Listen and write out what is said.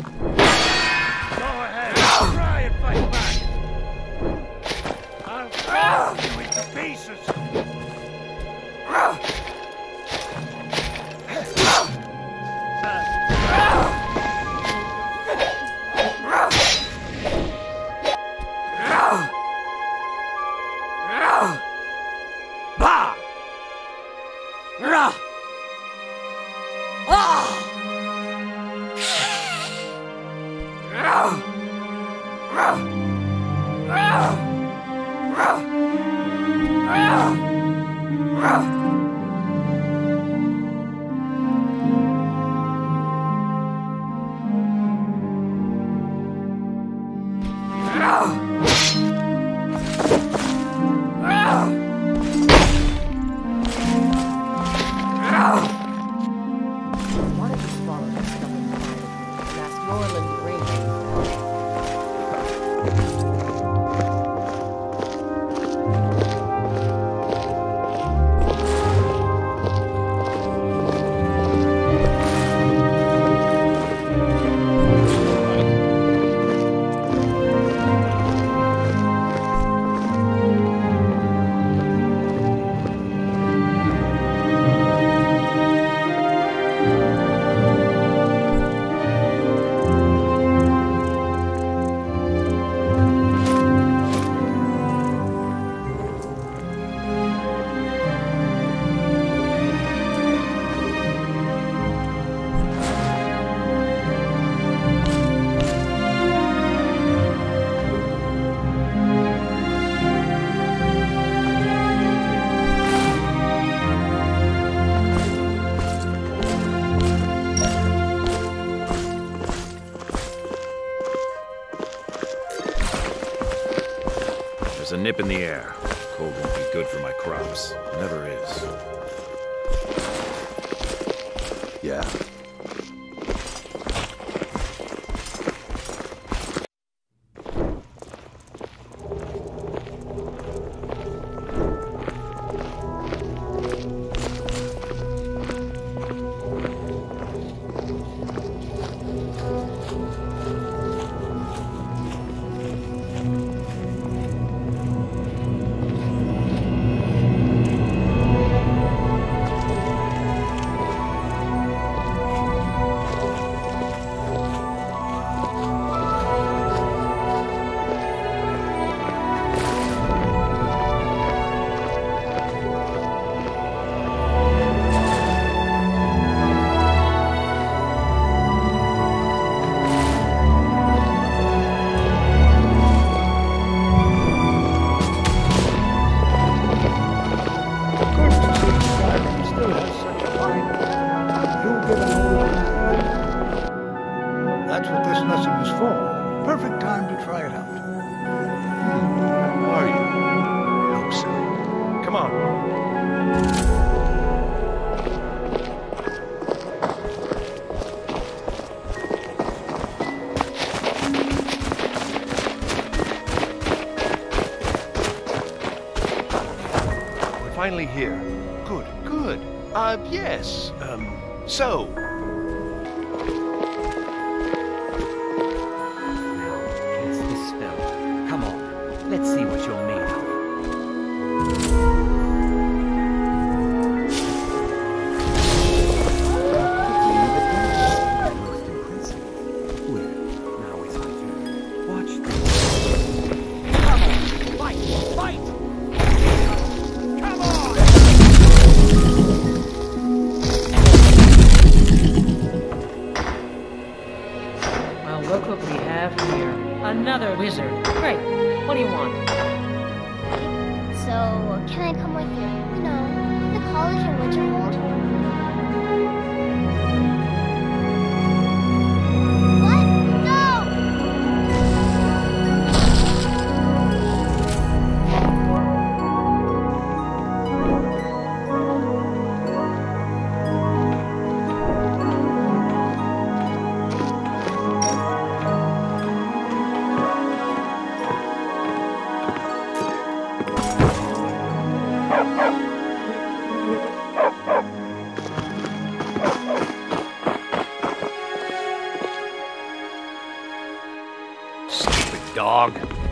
you Rawr! Nip in the air. Cold won't be good for my crops. Never is. Yeah. Perfect time to try it out. Who are you? I hope so. Come on. We're finally here. Good, good. Uh, yes. Um, so, let's see what look what we have here. Another wizard. Great. What do you want? So, can I come with you? You know, the college in Winterhold? Dog.